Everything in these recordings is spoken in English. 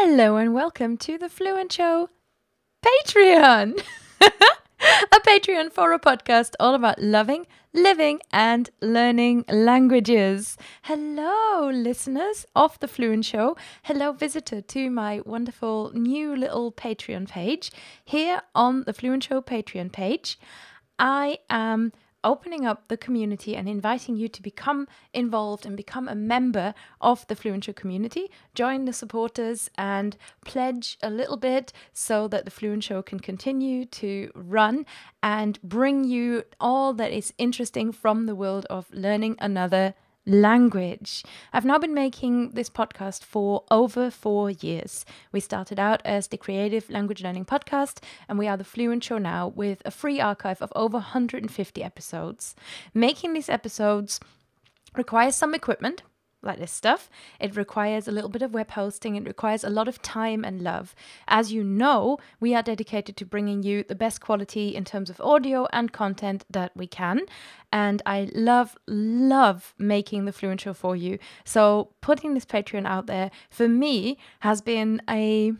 Hello and welcome to the Fluent Show Patreon. a Patreon for a podcast all about loving, living, and learning languages. Hello, listeners of the Fluent Show. Hello, visitor to my wonderful new little Patreon page. Here on the Fluent Show Patreon page, I am opening up the community and inviting you to become involved and become a member of the Fluent Show community. Join the supporters and pledge a little bit so that the Fluent Show can continue to run and bring you all that is interesting from the world of learning another language. I've now been making this podcast for over four years. We started out as the Creative Language Learning Podcast, and we are the Fluent Show now with a free archive of over 150 episodes. Making these episodes requires some equipment like this stuff. It requires a little bit of web hosting. It requires a lot of time and love. As you know, we are dedicated to bringing you the best quality in terms of audio and content that we can. And I love, love making the Fluent Show for you. So putting this Patreon out there for me has been a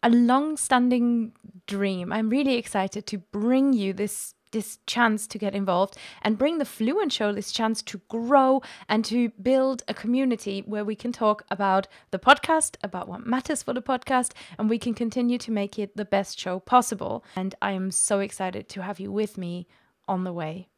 a long-standing dream. I'm really excited to bring you this this chance to get involved and bring the Fluent Show this chance to grow and to build a community where we can talk about the podcast, about what matters for the podcast, and we can continue to make it the best show possible. And I am so excited to have you with me on the way.